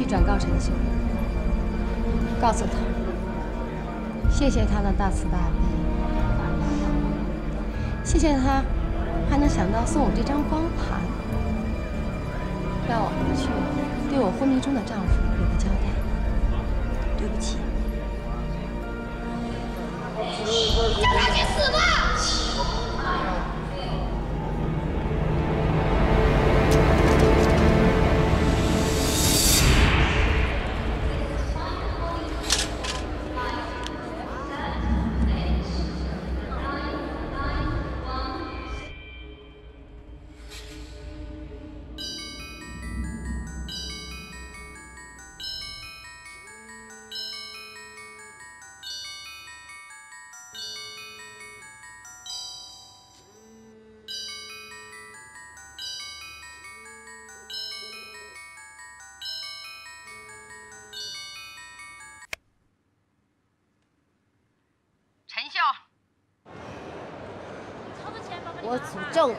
去转告陈秀，告诉他，谢谢他的大慈大悲，谢谢他还能想到送我这张光盘，让我回去对我昏迷中的丈夫有个交代。对不起。叫他去死吧！我诅咒你！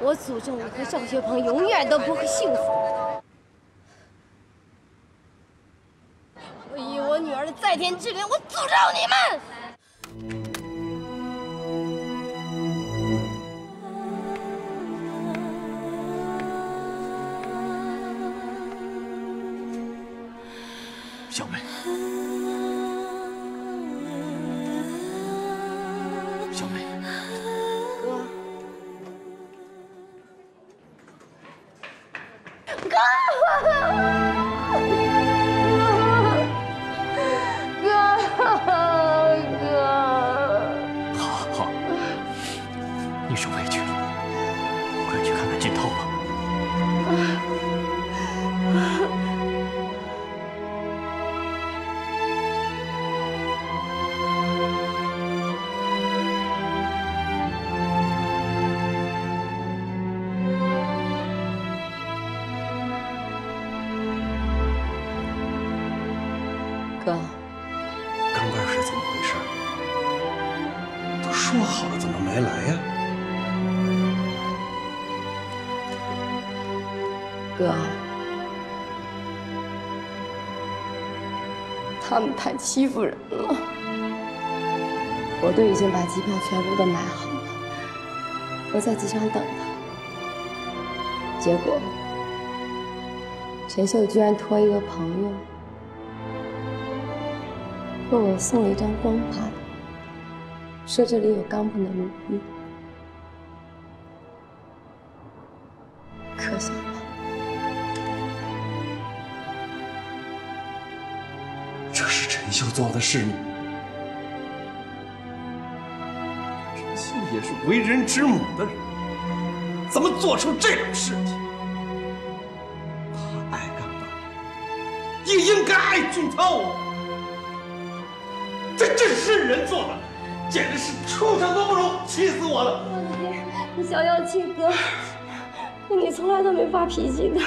我诅咒你和赵学鹏永远都不会幸福！我以我女儿的在天之灵，我诅咒你们！小梅，好 说好了，怎么没来呀？哥，他们太欺负人了。我都已经把机票全部都买好了，我在机场等他。结果，陈秀居然托一个朋友为我送了一张光盘，说这里有冈本的录音。可笑吧？这是陈秀做的事吗？陈秀也是为人之母的人，怎么做出这种事情？他爱钢蛋，也应该爱俊涛啊！这这是人做的，简直是畜生都不如，气死我了！你消消气，哥。哥，你从来都没发脾气的。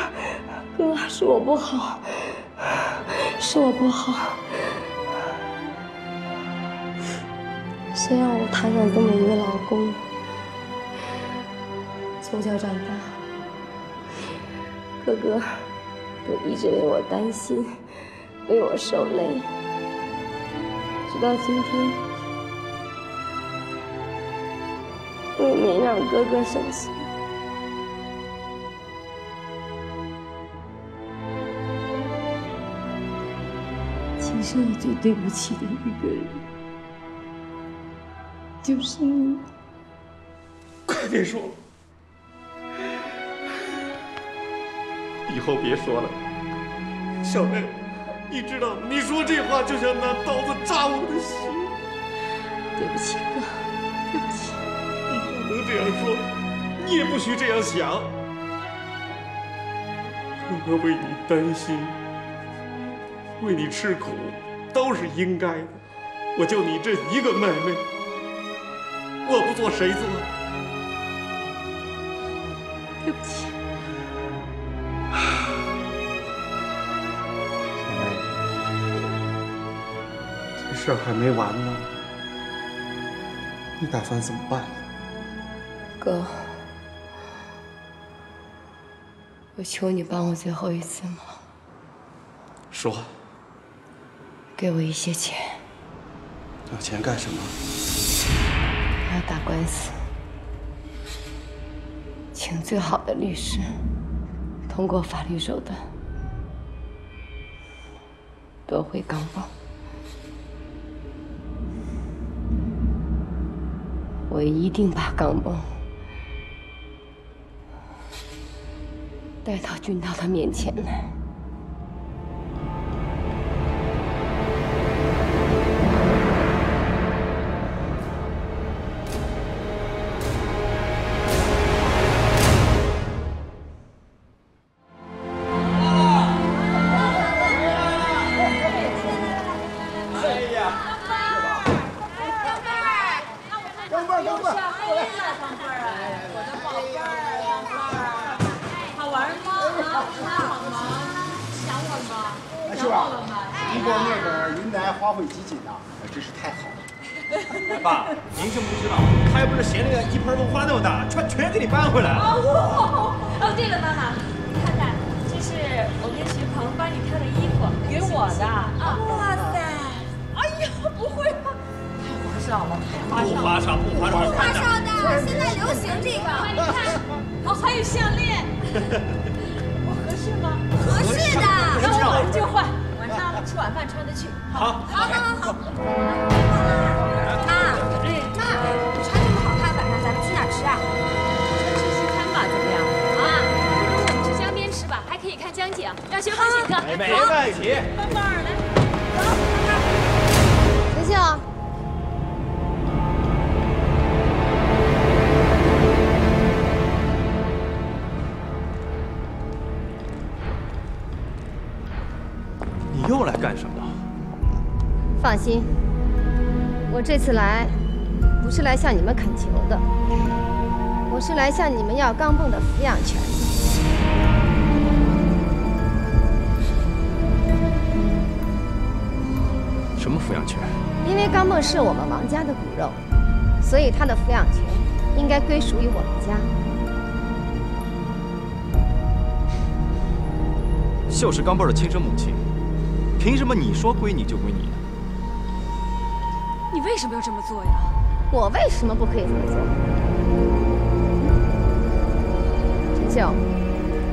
哥，是我不好，是我不好。谁让我摊上这么一个老公？从小长大，哥哥都一直为我担心，为我受累，直到今天，我也没让哥哥伤心。其实我最对不起的一个人，就是你。快别说了，以后别说了。小妹，你知道，你说这话就像拿刀子扎我的心。对不起，哥，对不起。你不能这样说，你也不许这样想。哥哥为你担心，为你吃苦，都是应该的。我就你这一个妹妹，我不做谁做？对不起。小妹，这事儿还没完呢，你打算怎么办？哥，我求你帮我最后一次忙，说，给我一些钱，要钱干什么？我要打官司，请最好的律师，通过法律手段夺回钢棒。我一定把钢棒带到君涛的面前来。玩猫吗？还好吗？想我吗？是吧？如果那个云南花卉集锦的，真是太好了爸，您是不知道，他又不是嫌那个一盆花那么大，全全给你搬回来了。哦，哦，对了，妈妈，你看看，这是我跟徐鹏帮你挑的衣服，给我的。啊，哇塞！哎呀，不会吧？太花哨了，太花哨。不花哨，不花哨，不花哨的，现在流行这个。你看，哦，还有项链。我合适吗？合适的。那我马上就换，晚上吃晚饭穿得去。好，好，好，好，好看，晚上咱们去哪吃啊？可以看。江景，让学鹏请客，没问题。棒棒来，走，陈秀。放心，我这次来不是来向你们恳求的，我是来向你们要钢蹦的抚养权。什么抚养权？因为钢镚是我们王家的骨肉，所以他的抚养权应该归属于我们家。秀是钢镚的亲生母亲，凭什么你说归你就归你呢？你为什么要这么做呀？我为什么不可以这么做？陈秀，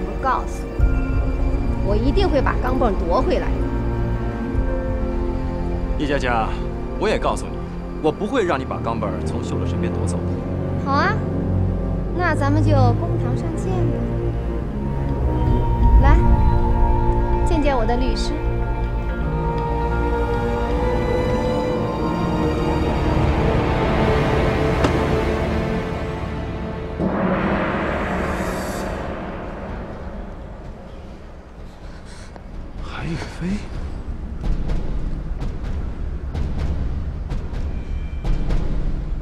我告诉你，我一定会把钢镚夺回来。叶佳佳，我也告诉你，我不会让你把钢镚从秀乐身边夺走的。好啊，那咱们就公堂上见吧。来，见见我的律师。飞。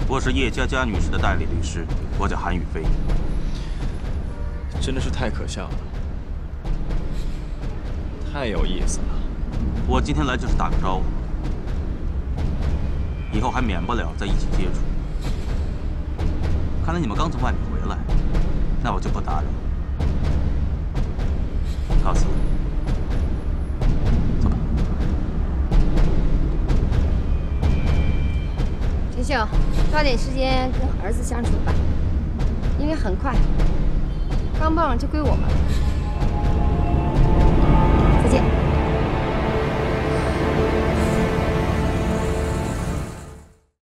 我是叶佳佳女士的代理律师，我叫韩宇飞。真的是太可笑了，太有意思了。我今天来就是打个招呼，以后还免不了在一起接触。看来你们刚从外面回来，那我就不打扰了。告辞。秀。抓紧时间跟儿子相处吧，因为很快钢镚就归我们了。